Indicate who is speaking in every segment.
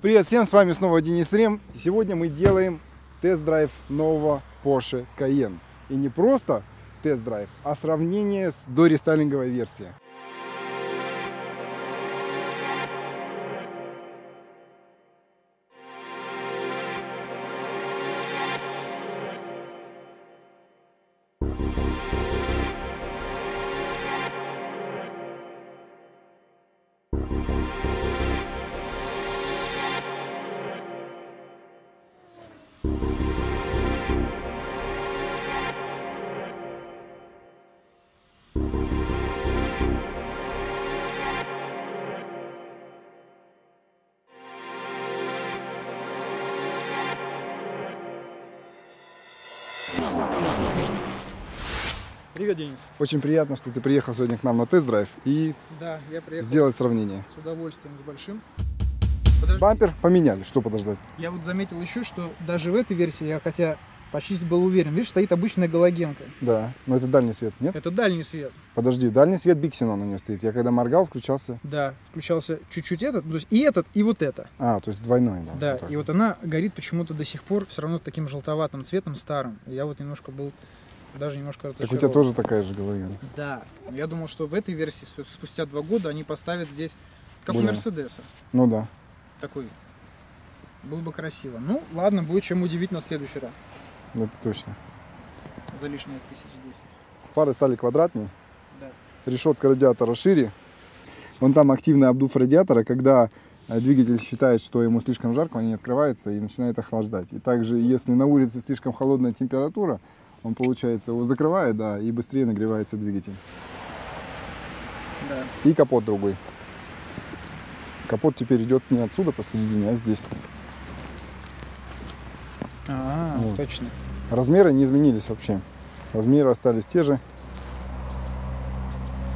Speaker 1: Привет всем, с вами снова Денис Рем. Сегодня мы делаем тест-драйв нового Porsche Cayenne. И не просто тест-драйв, а сравнение с дорестайлинговой версией.
Speaker 2: Привет, Денис.
Speaker 1: Очень приятно, что ты приехал сегодня к нам на тест-драйв и
Speaker 2: Да, я приехал
Speaker 1: сделать сравнение.
Speaker 2: с удовольствием, с большим. Подожди,
Speaker 1: Бампер поменяли, что подождать?
Speaker 2: я вот заметил еще, что даже в этой версии, я хотя почти был уверен, видишь, стоит обычная галогенка.
Speaker 1: Да, но это дальний свет, нет?
Speaker 2: Это дальний свет.
Speaker 1: Подожди, дальний свет Биксенон у нее стоит. Я когда моргал, включался.
Speaker 2: Да, включался чуть-чуть этот, то есть и этот, и вот это.
Speaker 1: А, то есть двойной, да.
Speaker 2: Да,
Speaker 1: так.
Speaker 2: и вот она горит почему-то до сих пор все равно таким желтоватым цветом, старым. Я вот немножко был, даже немножко
Speaker 1: Так у
Speaker 2: разочарован.
Speaker 1: тебя тоже такая же галогенка.
Speaker 2: Да, я думал, что в этой версии спустя два года они поставят здесь, как у
Speaker 1: Более.
Speaker 2: Мерседеса.
Speaker 1: Ну да.
Speaker 2: Такой. Было бы красиво. Ну, ладно, будет чем удивить на следующий раз.
Speaker 1: Это точно.
Speaker 2: За лишние тысяч десять.
Speaker 1: Фары стали квадратнее,
Speaker 2: Да.
Speaker 1: решетка радиатора шире. Вон там активный обдув радиатора, когда э, двигатель считает, что ему слишком жарко, он не открывается и начинает охлаждать. И также, если на улице слишком холодная температура, он, получается, его закрывает, да, и быстрее нагревается двигатель.
Speaker 2: Да.
Speaker 1: И капот другой. Капот теперь идет не отсюда посередине, а здесь.
Speaker 2: А,
Speaker 1: Вот.
Speaker 2: точно.
Speaker 1: Размеры не изменились вообще. Размеры остались те же.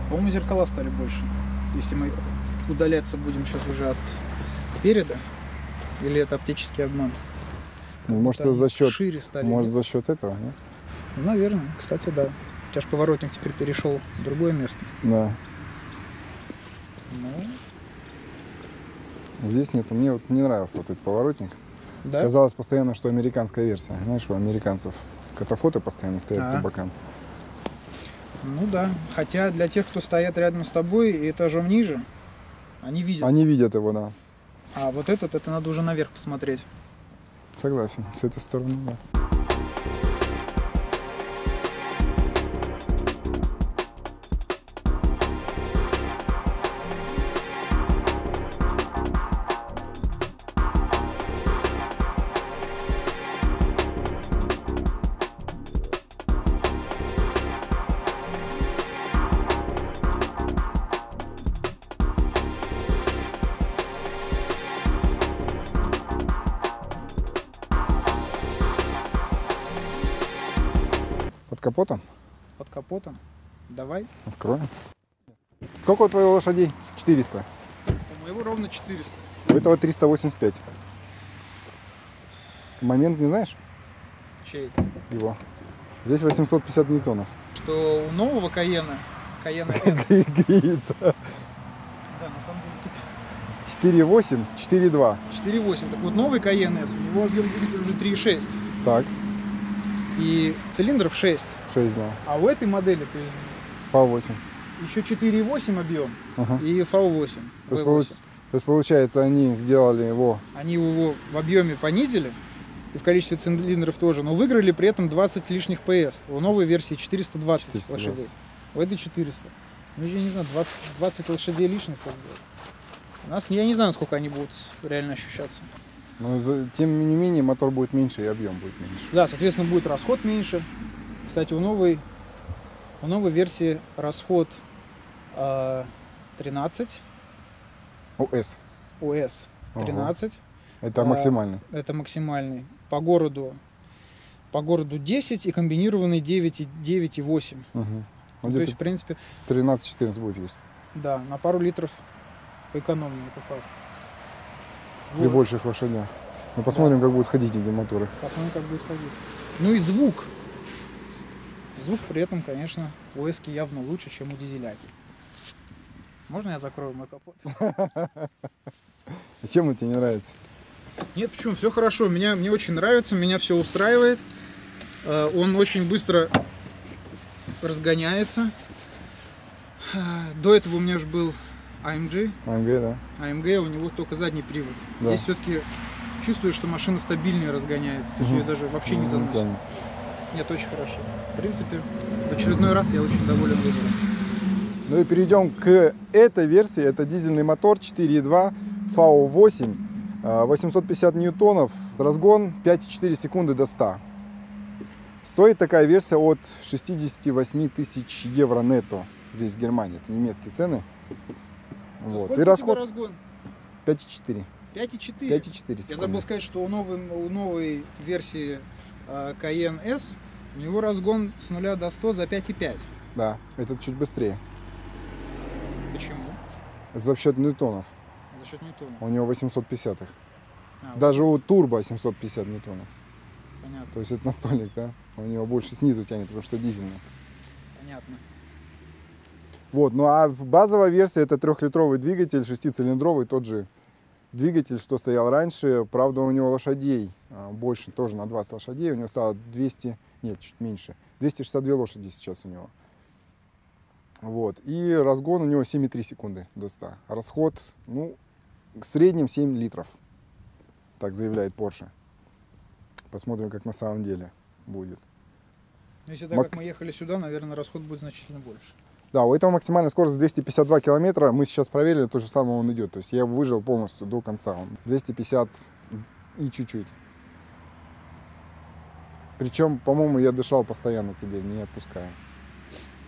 Speaker 2: По-моему, зеркала стали больше. Если мы удаляться будем сейчас уже от переда, или это оптический обман?
Speaker 1: Ну, Может, за счет,
Speaker 2: Шире стали.
Speaker 1: может, за счет этого, нет?
Speaker 2: Наверное. Кстати, да. У тебя же поворотник теперь перешел в другое место.
Speaker 1: Да.
Speaker 2: Ну,
Speaker 1: Здесь нет. Мне вот не нравился вот этот поворотник.
Speaker 2: да.
Speaker 1: Казалось постоянно, что американская версия. Знаешь, у американцев катафоты постоянно стоят
Speaker 2: А.
Speaker 1: по бокам.
Speaker 2: Ну да. Хотя для тех, кто стоят рядом с тобой и этажом ниже, они видят.
Speaker 1: Они видят его, да.
Speaker 2: А вот этот, это надо уже наверх посмотреть.
Speaker 1: Согласен. С этой стороны, да. Капотом
Speaker 2: Под капотом. Давай.
Speaker 1: откроем. Сколько у твоего лошадей? 400.
Speaker 2: У моего ровно 400.
Speaker 1: У этого 385. Момент не знаешь
Speaker 2: Чей?
Speaker 1: его? Здесь 850 ньютонов.
Speaker 2: Что у нового Каена, Каена
Speaker 1: Греется.
Speaker 2: да, на самом деле, типа
Speaker 1: 4,8, 4,2.
Speaker 2: 4.8. Так вот, новый Каен S, у него объем двигателя уже 3.6.
Speaker 1: Так,
Speaker 2: И цилиндров 6.
Speaker 1: 6, да.
Speaker 2: А у этой модели, то есть
Speaker 1: ФА8.
Speaker 2: еще 4.8 объем
Speaker 1: Ага.
Speaker 2: и V8.
Speaker 1: То есть,
Speaker 2: V8.
Speaker 1: получ- то есть, получается, они сделали его
Speaker 2: Они его в объеме понизили, и в количестве цилиндров тоже, но выиграли при этом 20 лишних PS. У новой версии 420,
Speaker 1: 420.
Speaker 2: лошадей. У этой 400. Ну, я не знаю, 20, 20 лошадей лишних как бы. У нас, я не знаю, сколько они будут реально ощущаться.
Speaker 1: Но тем не менее мотор будет меньше и объем будет меньше.
Speaker 2: Да, соответственно, будет расход меньше. Кстати, у новой, у новой версии расход а, 13,
Speaker 1: ОС.
Speaker 2: ОС
Speaker 1: Ага.
Speaker 2: 13.
Speaker 1: Это
Speaker 2: А,
Speaker 1: максимальный.
Speaker 2: Это максимальный. По городу, по городу 10 и комбинированный 9 и 9 и 8.
Speaker 1: Угу.
Speaker 2: Ну,
Speaker 1: Ну,
Speaker 2: то есть, в принципе,
Speaker 1: 13-14 будет есть.
Speaker 2: да, на пару литров поэкономнее, это факт.
Speaker 1: При
Speaker 2: Вот.
Speaker 1: больших лошадях. Мы посмотрим, как будут ходить эти моторы.
Speaker 2: Посмотрим, как будет ходить. Ну и звук. Звук при этом, конечно, у Эски явно лучше, чем у дизеляки. Можно я закрою мой капот?
Speaker 1: А чем тебе не нравится?
Speaker 2: Нет, почему? Все хорошо. Меня, мне очень нравится, меня все устраивает. Э, Он очень быстро разгоняется. До этого у меня же был AMG.
Speaker 1: AMG, да.
Speaker 2: AMG, у него только задний привод.
Speaker 1: Да.
Speaker 2: Здесь все-таки чувствую, что машина стабильнее разгоняется. То есть
Speaker 1: Мгм.
Speaker 2: ее даже вообще не заносит.
Speaker 1: тянет.
Speaker 2: Нет, очень хорошо. В принципе, в очередной раз я очень доволен выбором.
Speaker 1: Ну и перейдем к этой версии. Это дизельный мотор 4.2 FAO8. а, 850 ньютонов. Разгон 5,4 секунды до 100. Стоит такая версия от 68 тысяч евро нетто. Здесь в Германии. Это немецкие цены.
Speaker 2: За
Speaker 1: Вот. И расход
Speaker 2: разгон?
Speaker 1: 5,4.
Speaker 2: 5,4.
Speaker 1: 5,4
Speaker 2: Я забыл сказать, что у новой, у новой версии э, Cayenne S у него разгон с 0 до 100 за 5,5.
Speaker 1: Да, этот чуть быстрее.
Speaker 2: Почему?
Speaker 1: За счет ньютонов.
Speaker 2: За счет Ньютона.
Speaker 1: У него 850 их.
Speaker 2: А, вот
Speaker 1: Даже у турбо 750 ньютонов.
Speaker 2: понятно,
Speaker 1: То есть это настольник, да? У него больше снизу тянет, потому что дизельный.
Speaker 2: понятно.
Speaker 1: Вот, ну а базовая версия это трехлитровый двигатель, шестицилиндровый, тот же двигатель, что стоял раньше. Правда, у него лошадей а, больше, тоже на 20 лошадей. У него стало 200, нет, чуть меньше. 262 лошади сейчас у него. Вот. И разгон у него 7,3 секунды до 100. Расход, ну, в среднем 7 литров. Так заявляет Porsche. Посмотрим, как на самом деле будет.
Speaker 2: Если так
Speaker 1: Мак-
Speaker 2: как мы ехали сюда, наверное, расход будет значительно больше.
Speaker 1: Да, у этого максимальная скорость 252 километра. Мы сейчас проверили, то же самое он идет. То есть я его выжил полностью до конца. Он 250 и чуть-чуть. Причем, по-моему, я дышал постоянно тебе, не отпуская.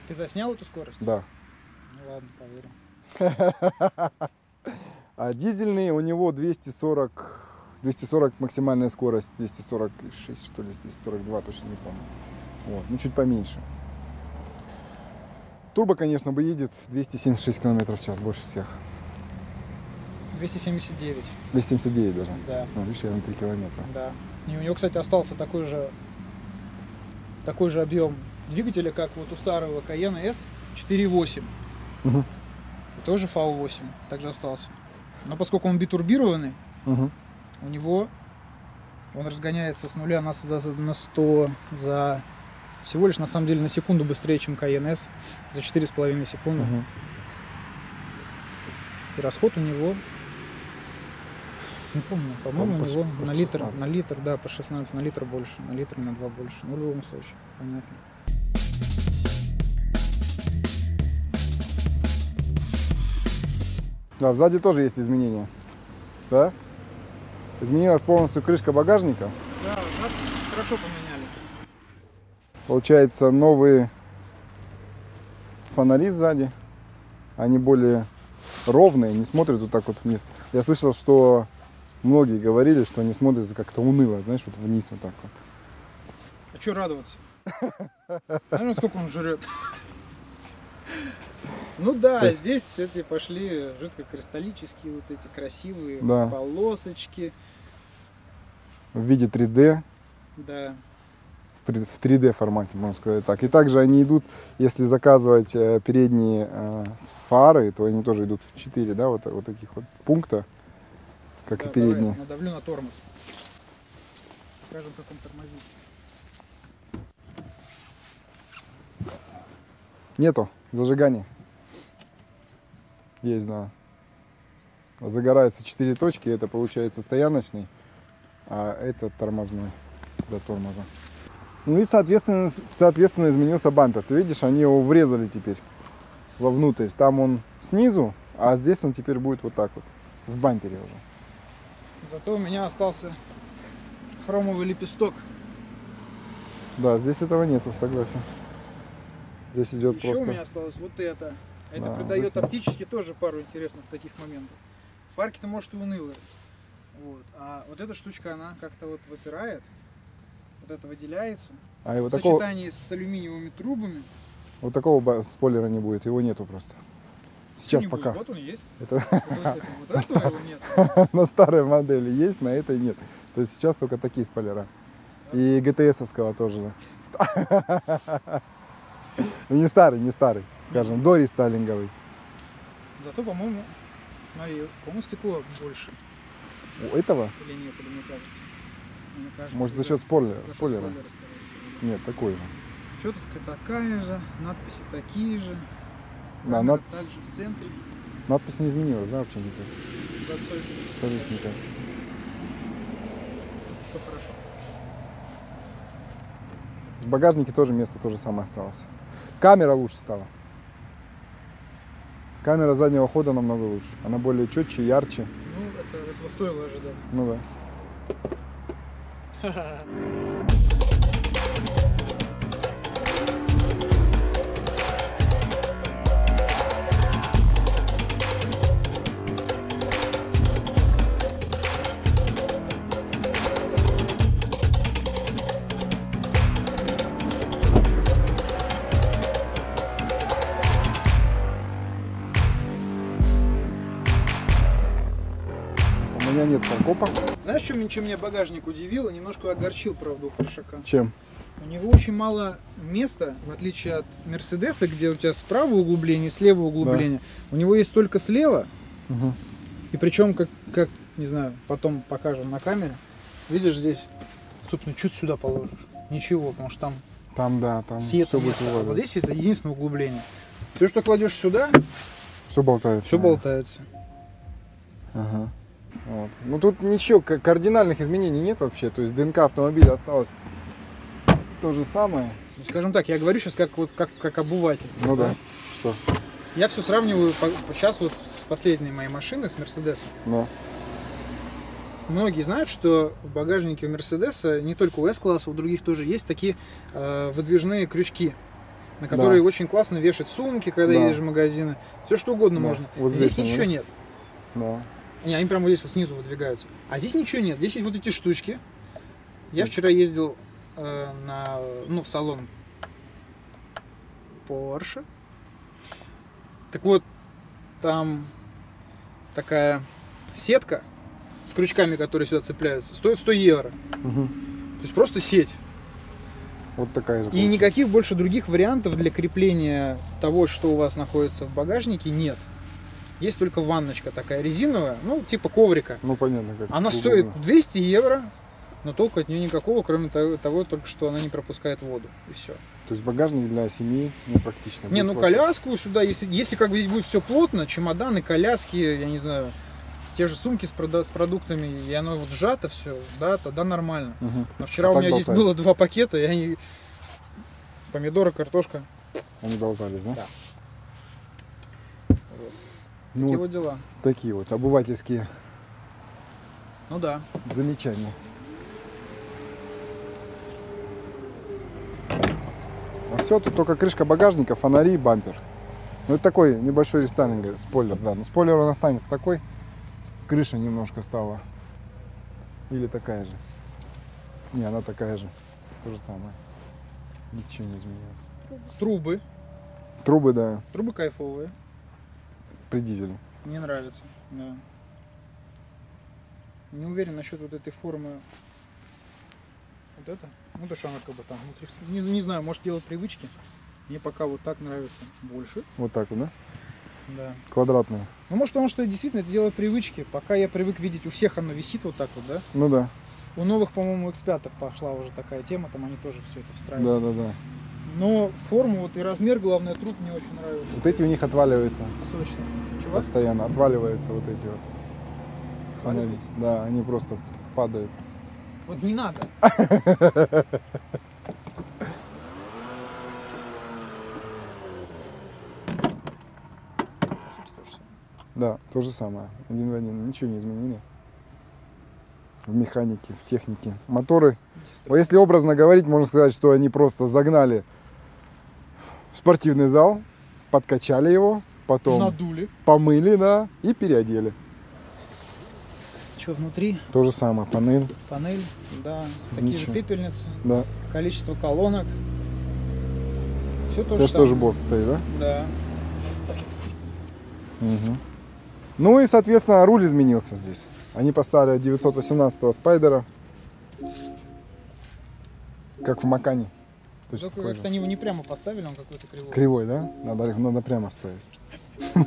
Speaker 2: Ты заснял эту скорость?
Speaker 1: Да.
Speaker 2: Ну ладно, поверим.
Speaker 1: А дизельный у него 240, 240 максимальная скорость, 246 что ли, 242, точно не помню. Вот, ну чуть поменьше. Турбо, конечно, бы едет 276 километров в час, больше всех.
Speaker 2: 279,
Speaker 1: 279 даже.
Speaker 2: да,
Speaker 1: Ну, видишь, я на 3 километра.
Speaker 2: да. И у него, кстати, остался такой же, такой же объем двигателя, как вот у старого Cayenne S 4.8.
Speaker 1: Мгм.
Speaker 2: Тоже FAO8 также остался. Но поскольку он битурбированный,
Speaker 1: Мгм.
Speaker 2: у него он разгоняется с нуля на, за- на 100 за всего лишь на самом деле на секунду быстрее, чем S, за 4,5 секунды.
Speaker 1: Мгм.
Speaker 2: И расход у него, не помню, по-моему,
Speaker 1: По-
Speaker 2: у него
Speaker 1: по
Speaker 2: на литр,
Speaker 1: 16.
Speaker 2: на литр, да, по 16, на литр больше, на литр, на 2 больше. Ну, в любом случае, понятно.
Speaker 1: Да, сзади тоже есть изменения. Да? Изменилась полностью крышка багажника.
Speaker 2: Да, хорошо поменяли.
Speaker 1: Получается новые фонари сзади. Они более ровные, не смотрят вот так вот вниз. Я слышал, что многие говорили, что они смотрятся как-то уныло, знаешь, вот вниз вот так вот.
Speaker 2: А что радоваться? Знаешь, сколько он жрет? Ну да,
Speaker 1: То есть-
Speaker 2: здесь эти пошли жидкокристаллические, вот эти красивые
Speaker 1: Да.
Speaker 2: полосочки.
Speaker 1: В виде 3D,
Speaker 2: Да.
Speaker 1: В при- в 3D формате, можно сказать так. И также они идут, если заказывать э, передние э, фары, то они тоже идут в 4, да, вот, вот таких вот пункта, как
Speaker 2: Да,
Speaker 1: и передние.
Speaker 2: Давай, надавлю на тормоз. Покажем, как он тормозит.
Speaker 1: Нету зажигания. Есть, да. Загораются четыре точки, это получается стояночный, а это тормозной до тормоза. Ну и соответственно, соответственно изменился бампер. Ты видишь, они его врезали теперь вовнутрь. Там он снизу, а здесь он теперь будет вот так вот, в бампере уже.
Speaker 2: Зато у меня остался хромовый лепесток.
Speaker 1: Да, здесь этого нету, согласен. Здесь идет
Speaker 2: Еще
Speaker 1: просто...
Speaker 2: у меня осталось вот это. Это
Speaker 1: Да,
Speaker 2: придает
Speaker 1: здесь-
Speaker 2: оптически тоже пару интересных таких моментов. Фарки-то может и унылые. Вот. А вот эта штучка, она как-то вот выпирает. Вот это выделяется.
Speaker 1: А вот
Speaker 2: в
Speaker 1: такого,
Speaker 2: сочетании с алюминиевыми трубами.
Speaker 1: вот такого спойлера не будет, его нету просто. Сейчас
Speaker 2: будет.
Speaker 1: пока.
Speaker 2: Вот он есть.
Speaker 1: Это
Speaker 2: Вот, это- вот этого его нет.
Speaker 1: на старой модели есть, на этой нет. То есть сейчас только такие спойлера. И GTS-овского тоже. Ну, не старый, не старый, скажем, до рестайлинговый.
Speaker 2: Зато, по-моему, смотри, по-моему, стекло больше.
Speaker 1: У этого?
Speaker 2: Или нет, или мне кажется? Мне кажется,
Speaker 1: Может, за счет спойлера? спойлера? Нет, такой же.
Speaker 2: Четочка такая же, надписи такие же.
Speaker 1: Да, над-
Speaker 2: также в центре.
Speaker 1: надпись не изменилась, да, вообще никак?
Speaker 2: Да, абсолютно.
Speaker 1: Абсолютно никак.
Speaker 2: Что хорошо.
Speaker 1: В багажнике тоже место то же самое осталось. Камера лучше стала. Камера заднего хода намного лучше. Она более четче, ярче.
Speaker 2: Ну, это, этого стоило ожидать.
Speaker 1: Ну да. У меня нет фаркопа.
Speaker 2: Знаешь, чем, чем меня багажник удивил и немножко огорчил, правда, у Паршака?
Speaker 1: Чем?
Speaker 2: У него очень мало места, в отличие от Мерседеса, где у тебя справа углубление, слева углубление. У него есть только слева,
Speaker 1: Мгм.
Speaker 2: и причем, как, как, не знаю, потом покажем на камере, видишь здесь, собственно, чуть сюда положишь. Ничего, потому что там
Speaker 1: Там, да, там все будет.
Speaker 2: А вот здесь есть единственное углубление. Все, что кладешь сюда,
Speaker 1: Все болтается.
Speaker 2: все болтается.
Speaker 1: Ага. Вот. Ну тут ничего, кардинальных изменений нет вообще. То есть ДНК автомобиля осталось то же самое.
Speaker 2: Ну, скажем так, я говорю сейчас как, вот, как, как обыватель.
Speaker 1: Ну да. Что?
Speaker 2: Я все сравниваю сейчас вот с последней моей машиной, с Мерседесом.
Speaker 1: Ну.
Speaker 2: Многие знают, что в багажнике у Мерседеса, не только у S-класса, у других тоже есть такие э, выдвижные крючки, на которые
Speaker 1: Да.
Speaker 2: очень классно вешать сумки, когда
Speaker 1: Да.
Speaker 2: едешь в магазины. Все что угодно
Speaker 1: Да.
Speaker 2: можно.
Speaker 1: Вот
Speaker 2: здесь,
Speaker 1: здесь
Speaker 2: ничего нет.
Speaker 1: Да.
Speaker 2: Не, они прямо вот здесь вот снизу выдвигаются. А здесь ничего нет. Здесь есть вот эти штучки. Я вчера ездил э, на, ну, в салон Porsche. Так вот, там такая сетка с крючками, которые сюда цепляются, стоит 100 евро.
Speaker 1: Мгм.
Speaker 2: То есть просто сеть.
Speaker 1: Вот такая же.
Speaker 2: И никаких больше других вариантов для крепления того, что у вас находится в багажнике, нет. Есть только ванночка такая резиновая, ну, типа коврика.
Speaker 1: Ну понятно, как.
Speaker 2: Она
Speaker 1: удобно.
Speaker 2: стоит 200 евро, но толку от нее никакого, кроме того, того, только что она не пропускает воду. И все.
Speaker 1: То есть багажник для семьи.
Speaker 2: Не, ну
Speaker 1: хватать.
Speaker 2: коляску сюда, если, если как бы здесь будет все плотно, чемоданы, коляски, я не знаю, те же сумки с, прода- с продуктами, и оно вот сжато все, да, тогда нормально.
Speaker 1: Мгм.
Speaker 2: Но вчера
Speaker 1: А
Speaker 2: у меня здесь
Speaker 1: болтается.
Speaker 2: было два пакета, и они помидоры, картошка.
Speaker 1: Они болтались, да?
Speaker 2: Да.
Speaker 1: Ну,
Speaker 2: Такие
Speaker 1: вот
Speaker 2: вот дела.
Speaker 1: такие вот обывательские
Speaker 2: Ну да.
Speaker 1: замечания. А все, тут только крышка багажника, фонари и бампер. Ну, это такой небольшой рестайлинг, спойлер, да. Но спойлер он останется такой. Крыша немножко стала. Или такая же. Не, она такая же. То же самое. Ничего не изменилось.
Speaker 2: Трубы.
Speaker 1: Трубы, да,
Speaker 2: Трубы кайфовые.
Speaker 1: При дизеле.
Speaker 2: Мне нравится, да. Не уверен насчет вот этой формы. Вот это? Ну, то, что она как бы там внутри. Не, не знаю, может дело привычки. Мне пока вот так нравится больше.
Speaker 1: Вот так вот, да?
Speaker 2: Да.
Speaker 1: Квадратные.
Speaker 2: Ну, может, потому что действительно это дело привычки. Пока я привык видеть, у всех оно висит вот так вот, да?
Speaker 1: Ну да.
Speaker 2: У новых, по-моему, X5 пошла уже такая тема, там они тоже все это встраивают.
Speaker 1: Да, да, да.
Speaker 2: Но форму вот и размер, главное, труп мне очень нравится.
Speaker 1: Вот эти у них отваливаются
Speaker 2: Сочно. Чего?
Speaker 1: постоянно. Отваливаются вот эти вот. фонари.
Speaker 2: Отваливаются?
Speaker 1: Да, они просто падают.
Speaker 2: Вот не надо.
Speaker 1: Да, то же самое. Один в один. Ничего не изменили. В механике, в технике. Моторы. Если образно говорить, можно сказать, что они просто загнали в спортивный зал, подкачали его, потом
Speaker 2: Надули.
Speaker 1: помыли, да, и переодели.
Speaker 2: Что внутри?
Speaker 1: То же самое, панель,
Speaker 2: Панель, да. Такие же
Speaker 1: Ничего.
Speaker 2: пепельницы.
Speaker 1: да.
Speaker 2: Количество колонок. Все то
Speaker 1: Здесь
Speaker 2: же
Speaker 1: тоже босс стоит, да?
Speaker 2: Да.
Speaker 1: Мгм. Ну и, соответственно, руль изменился здесь. Они поставили 918-го спайдера, как в Макане. Точно же.
Speaker 2: как-то они его не прямо поставили, он какой-то кривой.
Speaker 1: Кривой, да? Надо, надо прямо ставить.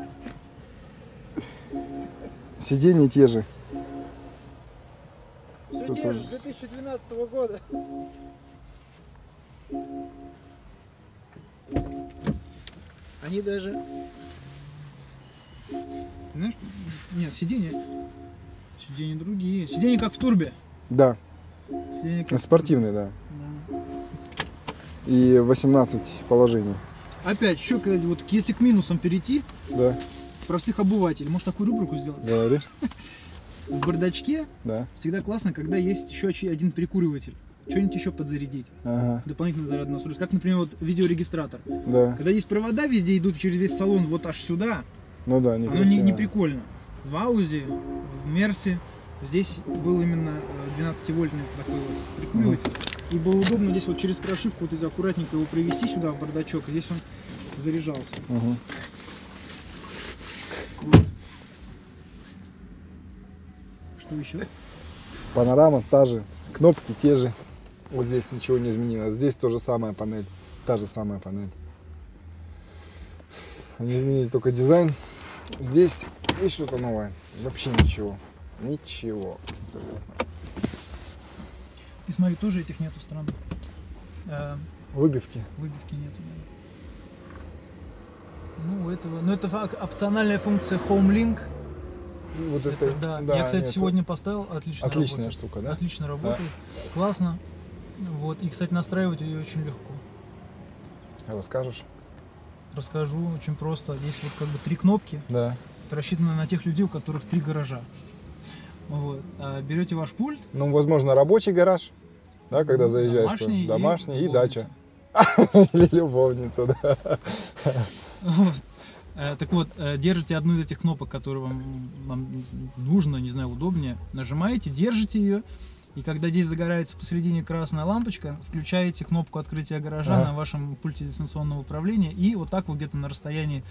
Speaker 1: Сиденья те же. Тут
Speaker 2: те же,
Speaker 1: тоже-
Speaker 2: 2012 года. Они даже... Знаешь, нет, сиденья... Сиденья другие. Сиденья как в турбе.
Speaker 1: Да,
Speaker 2: Сиденья как в
Speaker 1: спортивный, да. И 18 положений.
Speaker 2: Опять, еще когда вот если к минусам перейти,
Speaker 1: Да,
Speaker 2: простых обывателей, может такую рубрику сделать?
Speaker 1: говоришь?
Speaker 2: В бардачке
Speaker 1: Да.
Speaker 2: всегда классно, когда есть еще один прикуриватель. Что-нибудь еще подзарядить.
Speaker 1: Ага,
Speaker 2: Дополнительно зарядное устройство. Как, например, вот видеорегистратор.
Speaker 1: да.
Speaker 2: Когда есть провода везде идут через весь салон вот аж сюда,
Speaker 1: Ну да,
Speaker 2: оно не, не прикольно. В Ауди, в Мерсе здесь был именно э, 12-вольтный вот такой вот прикуриватель. И было удобно здесь вот через прошивку вот эти аккуратненько его провести сюда в бардачок, и здесь он заряжался.
Speaker 1: Мгм.
Speaker 2: Вот. Что еще?
Speaker 1: Панорама та же, кнопки те же. Вот здесь ничего не изменилось. Здесь тоже самая панель. Та же самая панель. Они изменили только дизайн. Здесь есть что-то новое. Вообще ничего. Ничего. абсолютно.
Speaker 2: И смотри, тоже этих нету стран. Э,
Speaker 1: Выбивки.
Speaker 2: Выбивки нету. да. Ну, у этого. Ну, это опциональная функция Home
Speaker 1: Вот
Speaker 2: Это,
Speaker 1: это,
Speaker 2: да. Я, кстати,
Speaker 1: это
Speaker 2: сегодня поставил, отлично
Speaker 1: Отличная
Speaker 2: работает.
Speaker 1: штука, да?
Speaker 2: Отлично работает, классно. Вот. И, кстати, настраивать ее очень легко.
Speaker 1: Расскажешь?
Speaker 2: Расскажу, очень просто. Здесь вот как бы три кнопки.
Speaker 1: Да.
Speaker 2: Это рассчитано на тех людей, у которых три гаража. Вот. А берете ваш пульт,
Speaker 1: Ну, возможно, рабочий гараж. Да, когда заезжаешь.
Speaker 2: домашний,
Speaker 1: туда. домашний и,
Speaker 2: любовница.
Speaker 1: дача. Или любовница, да.
Speaker 2: Вот. Э, Так вот, э, держите одну из этих кнопок, которую вам, вам нужно, не знаю, удобнее, нажимаете, держите ее, и когда здесь загорается посередине красная лампочка, включаете кнопку открытия гаража
Speaker 1: Ага.
Speaker 2: на вашем пульте дистанционного управления, и вот так вот где-то на расстоянии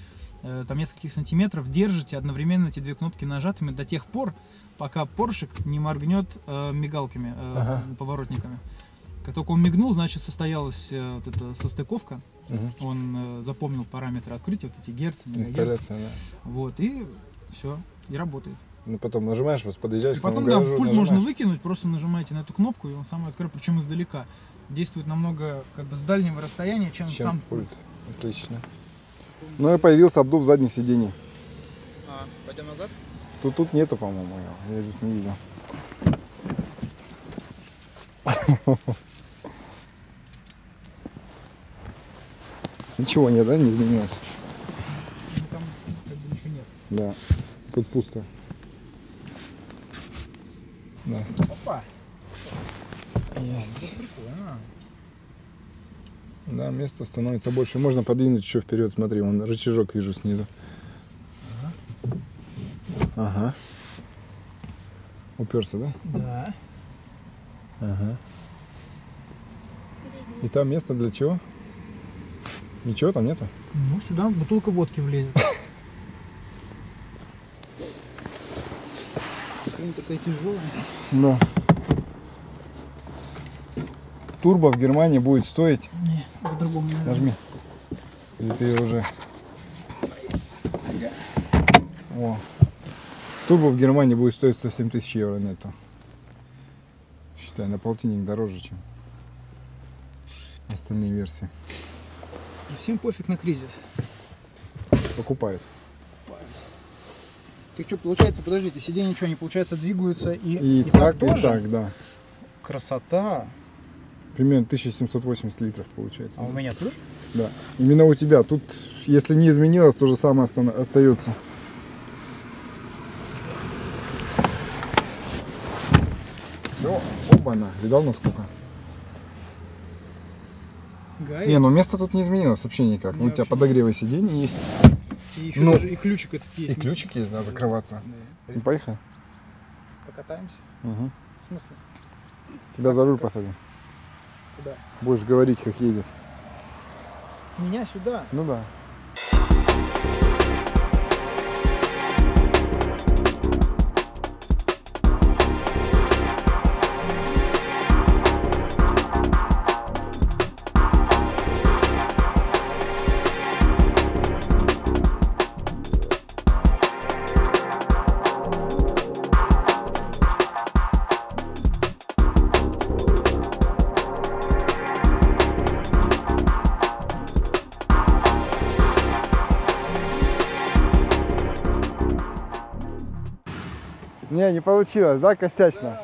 Speaker 2: э, там нескольких сантиметров держите одновременно эти две кнопки нажатыми до тех пор, пока поршик не моргнет э, мигалками, э,
Speaker 1: Ага.
Speaker 2: поворотниками. Как только он мигнул, значит состоялась э, вот эта состыковка,
Speaker 1: Мгм.
Speaker 2: он э, запомнил параметры открытия, вот эти герцы, мегагерцы.
Speaker 1: Да.
Speaker 2: Вот, и все, и работает.
Speaker 1: Ну, потом нажимаешь, вот подъезжаешь
Speaker 2: И потом, да,
Speaker 1: гаражу,
Speaker 2: пульт можно
Speaker 1: нажимаешь.
Speaker 2: выкинуть, просто нажимаете на эту кнопку, и он сам откроет, причем издалека. Действует намного как бы с дальнего расстояния, чем,
Speaker 1: Чем
Speaker 2: сам
Speaker 1: пульт. Отлично. Ну и появился обдув задних сидений.
Speaker 2: А, пойдем назад?
Speaker 1: Тут, тут нету, по-моему, я, здесь не видел. Ничего нет, да, не изменилось?
Speaker 2: Там как бы ничего нет.
Speaker 1: Да. Тут пусто. Да.
Speaker 2: Опа,
Speaker 1: Есть. Да, места становится больше. Можно подвинуть еще вперед. Смотри, вон рычажок вижу снизу. Ага. Уперся, да?
Speaker 2: Да.
Speaker 1: Ага. И там место для чего? Ничего там нету?
Speaker 2: Ну, сюда бутылка водки влезет. Такая тяжелая.
Speaker 1: Да. Турбо в Германии будет стоить.
Speaker 2: Не, по-другому не надо.
Speaker 1: Нажми. Или ты ее уже. О. Турбо в Германии будет стоить 107 тысяч евро нету. Считай, на полтинник дороже, чем остальные версии.
Speaker 2: И всем пофиг на кризис.
Speaker 1: Покупают.
Speaker 2: Так что, получается, подождите, сиденья что, они, получается, двигаются и,
Speaker 1: И,
Speaker 2: и
Speaker 1: так, и
Speaker 2: тоже?
Speaker 1: так, да.
Speaker 2: Красота.
Speaker 1: Примерно 1780 литров получается.
Speaker 2: А у меня тоже?
Speaker 1: Да. Именно у тебя. Тут, если не изменилось, то же самое остается. Все, оба-на. Видал насколько?
Speaker 2: Гай.
Speaker 1: Не, ну место тут не изменилось вообще никак.
Speaker 2: Не,
Speaker 1: Ну, у тебя подогревы сидений есть.
Speaker 2: И еще
Speaker 1: ну,
Speaker 2: даже и ключик этот
Speaker 1: И
Speaker 2: есть.
Speaker 1: ключик есть, да, закрываться.
Speaker 2: Да.
Speaker 1: Ну, поехали.
Speaker 2: Покатаемся.
Speaker 1: Угу.
Speaker 2: В смысле?
Speaker 1: Тебя за руль посадим.
Speaker 2: Куда?
Speaker 1: Будешь говорить, как едет.
Speaker 2: Меня сюда.
Speaker 1: Ну да. Получилось, да, косячно?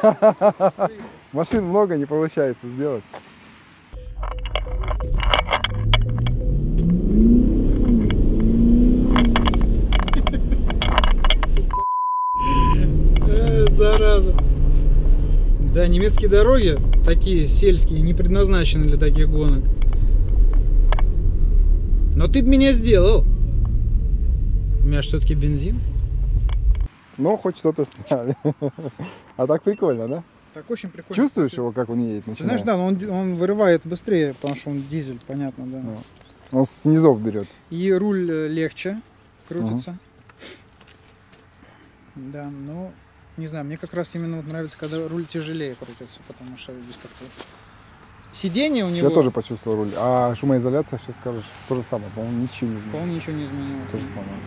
Speaker 1: Машин много не получается сделать.
Speaker 2: Э, зараза. Да, немецкие дороги, такие сельские, не предназначены для таких гонок. Но ты бы меня сделал. У меня все-таки бензин.
Speaker 1: Но хоть что-то сняли. А так прикольно, да?
Speaker 2: Так очень прикольно.
Speaker 1: Чувствуешь его, как он едет?
Speaker 2: Ты знаешь, да, он, он вырывает быстрее, потому что он дизель, понятно, да.
Speaker 1: Ну. Он с низов берет.
Speaker 2: И руль э, легче крутится. Да, но не знаю, мне как раз именно вот нравится, когда руль тяжелее крутится, потому что здесь как-то сиденье у него.
Speaker 1: Я тоже почувствовал руль. А шумоизоляция, что скажешь? То же самое, по-моему, ничего не изменилось.
Speaker 2: По-моему, ничего не изменилось.
Speaker 1: То же самое.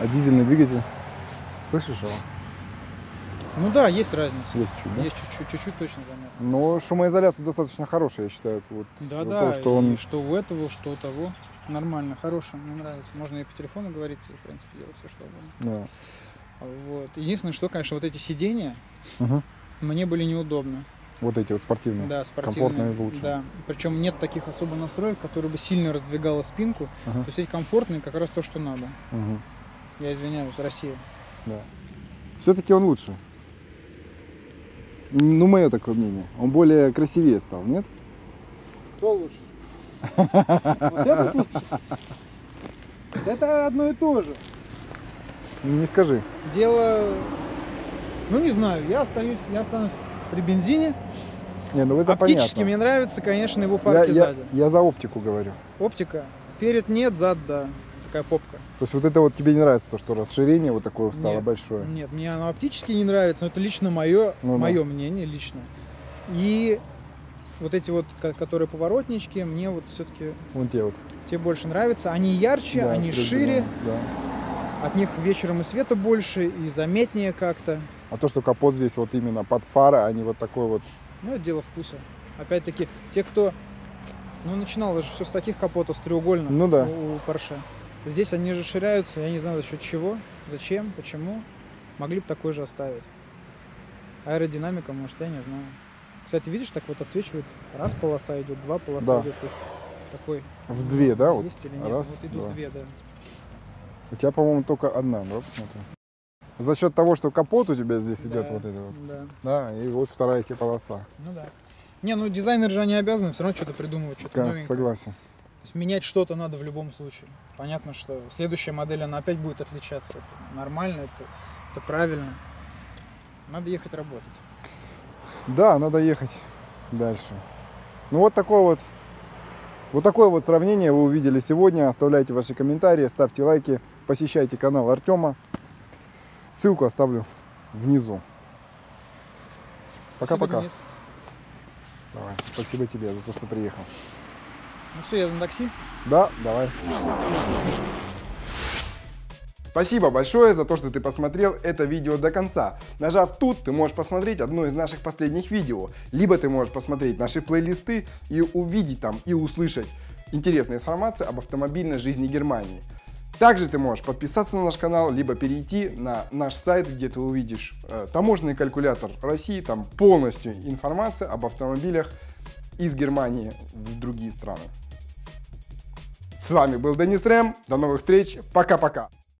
Speaker 1: А дизельный двигатель? Слышишь его?
Speaker 2: Ну да, есть разница.
Speaker 1: Есть чуть, да?
Speaker 2: Есть чуть-чуть, чуть-чуть точно заметно.
Speaker 1: Но шумоизоляция достаточно хорошая, я считаю. Вот,
Speaker 2: Да,
Speaker 1: вот
Speaker 2: да,
Speaker 1: то, что
Speaker 2: и
Speaker 1: он...
Speaker 2: что у этого, что у того. Нормально, хорошее, мне нравится. Можно и по телефону говорить, и, в принципе, делать все, что угодно.
Speaker 1: Да.
Speaker 2: Вот. Единственное, что, конечно, вот эти сиденья
Speaker 1: Мгм.
Speaker 2: мне были неудобны.
Speaker 1: Вот эти вот спортивные.
Speaker 2: Да, спортивные.
Speaker 1: комфортные лучше.
Speaker 2: Да. Причем нет таких особо настроек, которые бы сильно раздвигало спинку.
Speaker 1: Ага.
Speaker 2: То есть эти комфортные как раз то, что надо.
Speaker 1: Мгм.
Speaker 2: Я извиняюсь, Россия.
Speaker 1: Да. Все-таки он лучше. Ну, мое такое мнение. Он более красивее стал, нет?
Speaker 2: Кто лучше? Вот этот лучше? Это одно и то же.
Speaker 1: Не скажи.
Speaker 2: Дело, ну не знаю, я остаюсь, я останусь при бензине.
Speaker 1: Не, ну это
Speaker 2: Оптически
Speaker 1: понятно.
Speaker 2: мне нравится, конечно, его
Speaker 1: я,
Speaker 2: фарки
Speaker 1: я-
Speaker 2: сзади.
Speaker 1: я за оптику говорю.
Speaker 2: Оптика. Перед нет, зад да. Такая попка.
Speaker 1: То есть вот это вот тебе не нравится, то, что расширение вот такое стало
Speaker 2: Нет.
Speaker 1: большое.
Speaker 2: Нет, мне оно оптически не нравится, но это лично мое,
Speaker 1: Ну да.
Speaker 2: мое мнение лично. И вот эти вот, ко- которые поворотнички, мне вот все-таки
Speaker 1: Вон те вот.
Speaker 2: те больше нравятся. Они ярче,
Speaker 1: Да,
Speaker 2: они шире,
Speaker 1: да.
Speaker 2: от них вечером и света больше, и заметнее как-то.
Speaker 1: А то, что капот здесь вот именно под фара, а не вот такой вот.
Speaker 2: Ну, это дело вкуса. Опять-таки, те, кто ну, начинал же все с таких капотов, с треугольных
Speaker 1: Ну да.
Speaker 2: у, у Porsche. Здесь они расширяются, я не знаю за счет чего, зачем, почему. Могли бы такой же оставить. Аэродинамика, может, я не знаю. Кстати, видишь, так вот отсвечивает. Раз полоса идет, два полоса
Speaker 1: Да.
Speaker 2: идет. То есть такой.
Speaker 1: В две, да? Вот.
Speaker 2: Есть или нет?
Speaker 1: Раз,
Speaker 2: вот идут
Speaker 1: два.
Speaker 2: две, да.
Speaker 1: У тебя, по-моему, только одна, да, посмотри. За счет того, что капот у тебя здесь идет
Speaker 2: Да,
Speaker 1: вот это вот.
Speaker 2: Да.
Speaker 1: Да, и вот вторая тебе полоса.
Speaker 2: Ну да. Не, ну дизайнеры же они обязаны все равно что-то придумывать, что-то новенькое.
Speaker 1: Согласен.
Speaker 2: Есть менять что-то надо в любом случае. Понятно, что следующая модель, она опять будет отличаться. Это нормально, это, это правильно. Надо ехать работать.
Speaker 1: Да, надо ехать дальше. Ну вот такое вот, вот такое вот сравнение вы увидели сегодня. Оставляйте ваши комментарии, ставьте лайки, посещайте канал Артема. Ссылку оставлю внизу. Пока-пока. Давай. Спасибо тебе за то, что приехал.
Speaker 2: Ну все, я на такси.
Speaker 1: Да, давай. Спасибо большое за то, что ты посмотрел это видео до конца. Нажав тут, ты можешь посмотреть одно из наших последних видео. Либо ты можешь посмотреть наши плейлисты и увидеть там и услышать интересную информацию об автомобильной жизни Германии. Также ты можешь подписаться на наш канал, либо перейти на наш сайт, где ты увидишь э, таможенный калькулятор России, там полностью информация об автомобилях из Германии в другие страны. С вами был Денис Рэм. До новых встреч. Пока-пока.